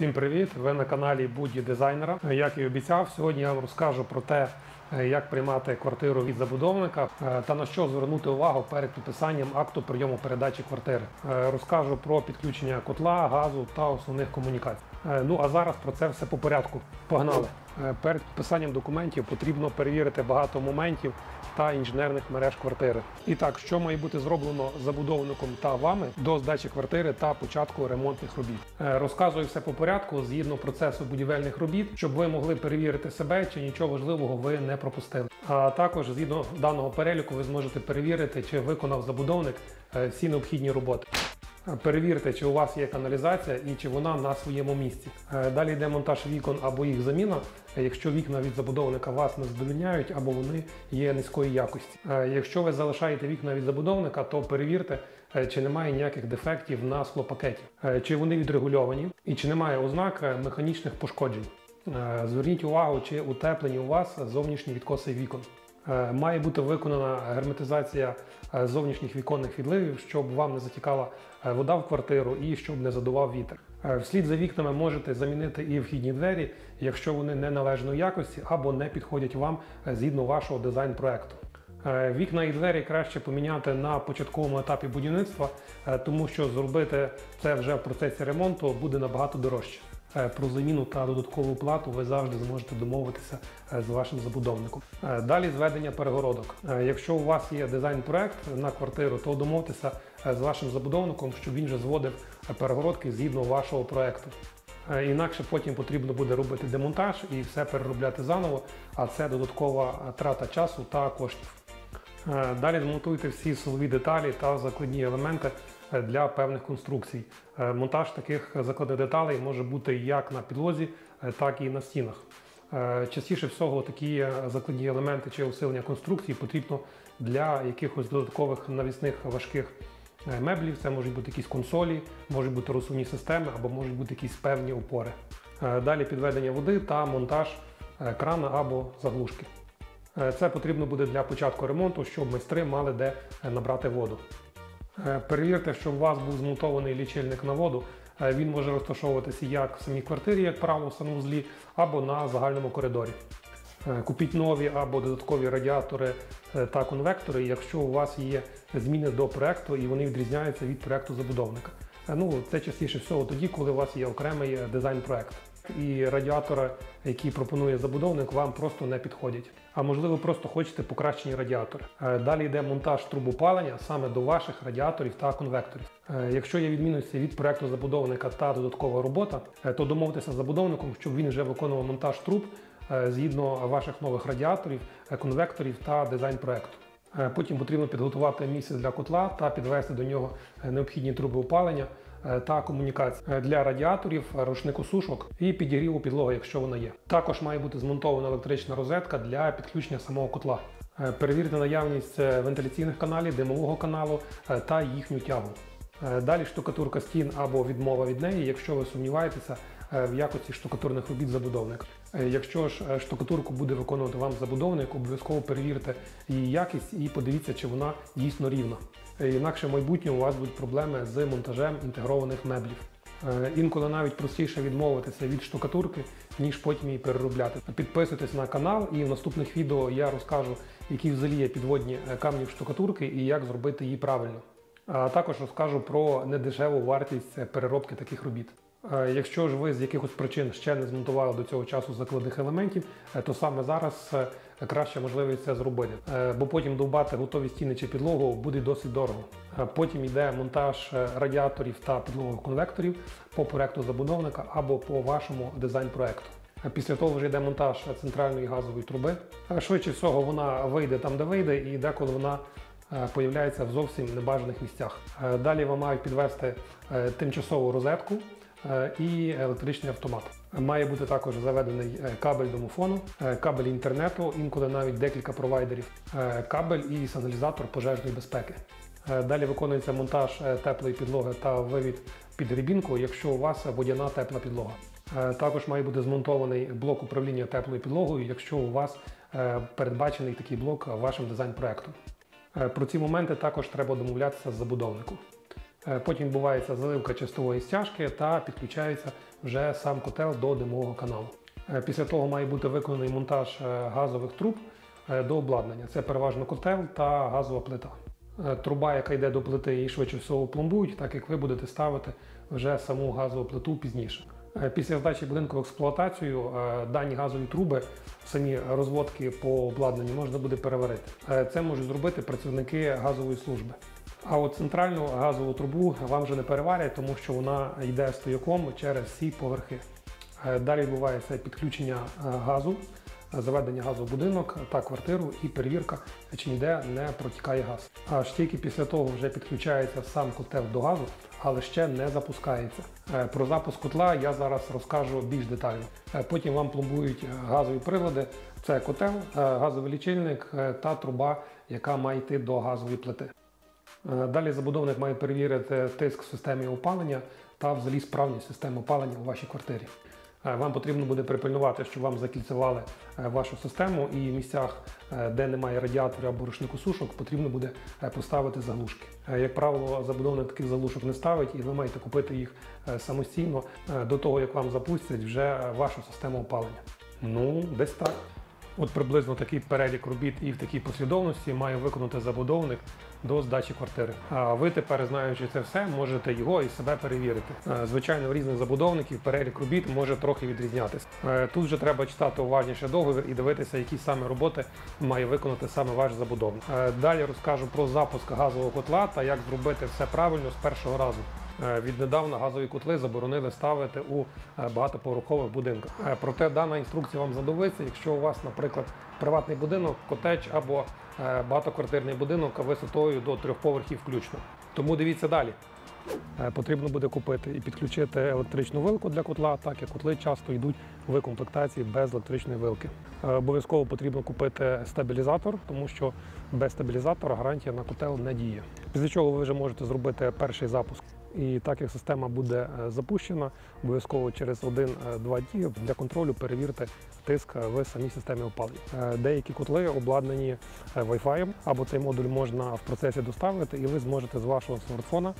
Всім привіт! Ви на каналі Будді Дизайнера. Як і обіцяв, сьогодні я вам розкажу про те, як приймати квартиру від забудовника е, та на що звернути увагу перед підписанням акту прийому передачі квартири. Е, Розкажу про підключення котла, газу та основних комунікацій. Е, Ну а зараз про це все по порядку. Погнали! Е, Перед підписанням документів потрібно перевірити багато моментів та інженерних мереж квартири. І так, що має бути зроблено забудовником та вами до здачі квартири та початку ремонтних робіт. Е, Розказую все по порядку згідно процесу будівельних робіт, щоб ви могли перевірити себе, чи нічого важливого ви не пропустили. А також згідно даного переліку ви зможете перевірити, чи виконав забудовник е, всі необхідні роботи. Перевірте, чи у вас є каналізація і чи вона на своєму місці. Е, Далі йде монтаж вікон або їх заміна, е, якщо вікна від забудовника вас не задовільняють або вони є низької якості. Е, Якщо ви залишаєте вікна від забудовника, то перевірте, е, чи немає ніяких дефектів на склопакеті, е, чи вони відрегульовані і чи немає ознак е, механічних пошкоджень. Е, Зверніть увагу, чи утеплені у вас зовнішні відкоси вікон. Е, Має бути виконана герметизація е, зовнішніх віконних відливів, щоб вам не затікала е, вода в квартиру і щоб не задував вітер. Вслід за вікнами можете замінити і вхідні двері, якщо вони не належної якості або не підходять вам згідно вашого дизайн-проекту. Вікна і двері краще поміняти на початковому етапі будівництва, тому що зробити це вже в процесі ремонту буде набагато дорожче. Е, Про заміну та додаткову плату ви завжди зможете домовитися е, з вашим забудовником. Е, Далі зведення перегородок. Якщо у вас є дизайн-проект на квартиру, то домовтеся з вашим забудовником, щоб він же зводив перегородки згідно вашого проекту. Інакше потім потрібно буде робити демонтаж і все переробляти заново, а це додаткова трата часу та коштів. Далі змонтуйте всі силові деталі та закладні елементи для певних конструкцій. Е, Монтаж таких закладних деталей може бути як на підлозі, е, так і на стінах. Е, Частіше всього такі е, закладні елементи чи усилення конструкції потрібно для якихось додаткових навісних важких е, меблів. Це можуть бути якісь консолі, можуть бути розсувні системи або можуть бути якісь певні опори. Е, Далі підведення води та монтаж е, крана або заглушки. Е, Це потрібно буде для початку ремонту, щоб майстри мали де е, набрати воду. Е, Перевірте, щоб у вас був змонтований лічильник на воду. Е, Він може розташовуватися як в самій квартирі, як правило, в санузлі, або на загальному коридорі. Е, Купіть нові або додаткові радіатори та конвектори, якщо у вас є зміни до проекту і вони відрізняються від проекту забудовника. Ну, це частіше всього тоді, коли у вас є окремий е, дизайн-проект. І радіатори, які пропонує забудовник, вам просто не підходять. А можливо, просто хочете покращені радіатори. Е, Далі йде монтаж труб опалення саме до ваших радіаторів та конвекторів. Е, Якщо є відмінності від проекту забудовника та додаткова робота, е, то домовтеся з забудовником, щоб він вже виконував монтаж труб згідно ваших нових радіаторів, конвекторів та дизайн проекту. Потім потрібно підготувати місце для котла та підвести до нього необхідні труби опалення та комунікації е, для радіаторів, е, рушникосушок і підігріву підлоги, якщо вона є. Також має бути змонтована електрична розетка для підключення самого котла. Е, Перевірте наявність е, вентиляційних каналів, димового каналу е, та їхню тягу. Е, Далі штукатурка стін або відмова від неї, якщо ви сумніваєтеся е, в якості штукатурних робіт забудовника. Е, Якщо ж е, штукатурку буде виконувати вам забудовник, обов'язково перевірте її якість і подивіться, чи вона дійсно рівна. Е, Інакше в майбутньому у вас будуть проблеми з монтажем інтегрованих меблів. Е, Інколи навіть простіше відмовитися від штукатурки, ніж потім її переробляти. Підписуйтесь на канал, і в наступних відео я розкажу, які взагалі є підводні е, камні в штукатурки і як зробити її правильно. А також розкажу про недешеву вартість переробки таких робіт. Е, Якщо ж ви з якихось причин ще не змонтували до цього часу закладних елементів, е, то саме зараз е, краща можливість це зробити, бо потім довбати готові стіни чи підлогу буде досить дорого. Потім йде монтаж радіаторів та підлогових конвекторів по проекту забудовника або по вашому дизайн-проекту. Після того вже йде монтаж центральної газової труби. Швидше всього вона вийде там, де вийде, і деколи вона появляється в зовсім небажаних місцях. Далі вам мають підвести тимчасову розетку і електричний автомат. Має бути також заведений е, кабель домофону, е, кабель інтернету, інколи навіть декілька провайдерів, е, кабель і сигналізатор пожежної безпеки. Е, Далі виконується монтаж е, теплої підлоги та вивід під рібінку, якщо у вас водяна тепла підлога. Е, Також має бути змонтований блок управління теплою підлогою, якщо у вас е, передбачений такий блок вашим дизайн-проектом. Е, Про ці моменти також треба домовлятися з забудовником. Е, Потім відбувається заливка чистової стяжки та підключається вже сам котел до димового каналу. Е, Після того має бути виконаний монтаж е, газових труб до обладнання. Це переважно котел та газова плита. Труба, яка йде до плити, її швидше всього пломбують, так як ви будете ставити вже саму газову плиту пізніше. Після здачі будинку в експлуатацію дані газові труби, самі розводки по обладнанню можна буде переварити. Це можуть зробити працівники газової служби. А от центральну газову трубу вам вже не переварять, тому що вона йде стояком через всі поверхи. Е, Далі відбувається підключення е, газу, заведення газу в будинок та квартиру і перевірка, чи ніде не протікає газ. Аж тільки після того вже підключається сам котел до газу, але ще не запускається. Е, Про запуск котла я зараз розкажу більш детально. Потім вам пломбують газові прилади. Це котел, газовий лічильник та труба, яка має йти до газової плити. Е, Далі забудовник має перевірити тиск в системі опалення та взагалі справність системи опалення у вашій квартирі. Е, Вам потрібно буде припильнувати, щоб вам закільцевали е, вашу систему і в місцях, де немає радіаторів або рушникосушок, потрібно буде поставити заглушки. Як правило, забудовник таких заглушок не ставить, і ви маєте купити їх самостійно до того, як вам запустять вже вашу систему опалення. Ну, десь так. От приблизно такий перелік робіт і в такій послідовності має виконати забудовник до здачі квартири. А ви тепер, знаючи це все, можете його і себе перевірити. Е, Звичайно, в різних забудовників перелік робіт може трохи відрізнятися. Е, Тут вже треба читати уважніше договір і дивитися, які саме роботи має виконати саме ваш забудовник. Е, Далі розкажу про запуск газового котла та як зробити все правильно з першого разу. Е, Віднедавна газові котли заборонили ставити у е, багатоповерхових будинках. Е, Проте дана інструкція вам знадобиться, якщо у вас, наприклад, приватний будинок, котедж або багатоквартирний будинок висотою до трьох поверхів включно. Тому дивіться далі. Потрібно буде купити і підключити електричну вилку для котла, так як котли часто йдуть в комплектації без електричної вилки. Обов'язково потрібно купити стабілізатор, тому що без стабілізатора гарантія на котел не діє. Після чого ви вже можете зробити перший запуск. І так як система буде е, запущена, обов'язково через 1-2 дні для контролю перевірте тиск в самій системі опалення. Е, Деякі котли обладнані е, Wi-Fi, або цей модуль можна в процесі доставити, і ви зможете з вашого смартфона е,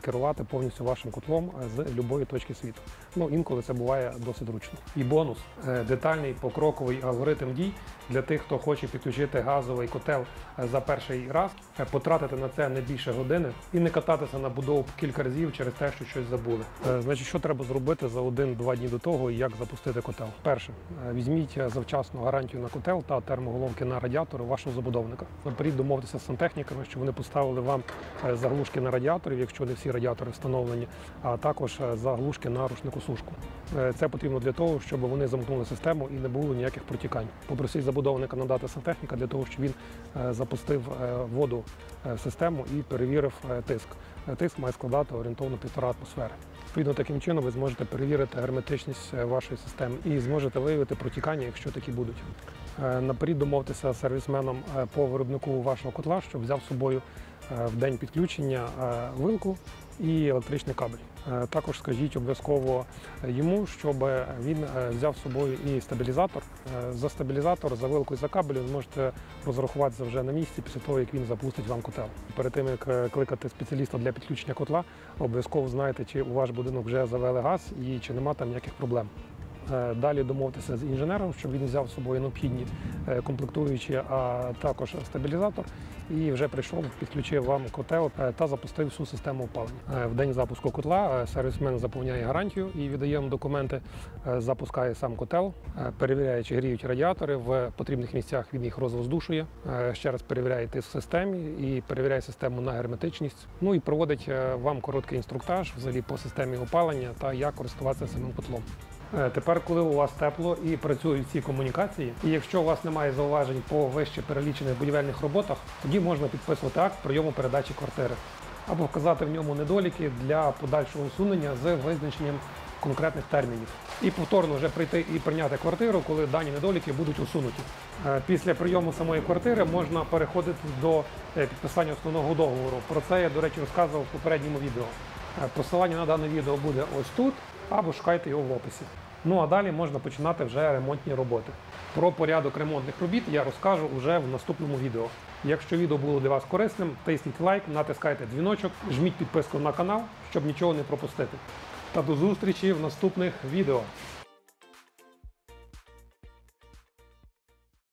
керувати повністю вашим котлом е, з будь-якої точки світу. Ну інколи це буває досить зручно. І бонус е, детальний покроковий алгоритм дій для тих, хто хоче підключити газовий котел е, за перший раз, е, потратити на це не більше години і не кататися на будову кілька разів через те, що щось забули. Е, Значить, що треба зробити за один-два дні до того, як запустити котел? Перше, е, візьміть е, завчасно гарантію на котел та термоголовки на радіатори вашого забудовника. Наперед домовтеся з сантехніками, щоб вони поставили вам е, заглушки на радіаторів, якщо не всі радіатори встановлені, а також е, заглушки на рушнику-сушку. Е, Це потрібно для того, щоб вони замкнули систему і не було ніяких протікань. Попросіть забудовника надати сантехніка для того, щоб він е, запустив воду в систему і перевірив тиск. Тиск має складати орієнтовно 1,5 атмосфери. Відповідно, таким чином ви зможете перевірити герметичність вашої системи і зможете виявити протікання, якщо такі будуть. Наперед домовтеся з сервісменом по виробнику вашого котла, щоб взяв з собою в день підключення е, вилку і електричний кабель. Е, Також скажіть обов'язково йому, щоб він е, взяв з собою і стабілізатор. Е, За стабілізатор, за вилку і за кабель ви зможете розрахуватися вже на місці після того, як він запустить вам котел. Перед тим як е, кликати спеціаліста для підключення котла, обов'язково знаєте, чи у ваш будинок вже завели газ і чи нема там ніяких проблем. Е, Далі домовитися з інженером, щоб він взяв з собою необхідні е, комплектуючі, а також стабілізатор, і вже прийшов, підключив вам котел е, та запустив всю систему опалення. В день запуску котла сервісмен заповняє гарантію і віддає вам документи, запускає сам котел, перевіряє, чи гріють радіатори в потрібних місцях. Він їх розвоздушує. Ще раз перевіряє тиск в системі і перевіряє систему на герметичність. Ну і проводить вам короткий інструктаж взагалі по системі опалення та як користуватися самим котлом. Е, Тепер, коли у вас тепло і працюють ці комунікації, і якщо у вас немає зауважень по вище перелічених будівельних роботах, тоді можна підписувати акт прийому передачі квартири або вказати в ньому недоліки для подальшого усунення з визначенням конкретних термінів. І повторно вже прийти і прийняти квартиру, коли дані недоліки будуть усунуті. Е, Після прийому самої квартири можна переходити до е, підписання основного договору. Про це я, до речі, розказував в попередньому відео. Посилання на дане відео буде ось тут, або шукайте його в описі. Ну а далі можна починати вже ремонтні роботи. Про порядок ремонтних робіт я розкажу вже в наступному відео. Якщо відео було для вас корисним, тисніть лайк, натискайте дзвіночок, жміть підписку на канал, щоб нічого не пропустити. Та до зустрічі в наступних відео.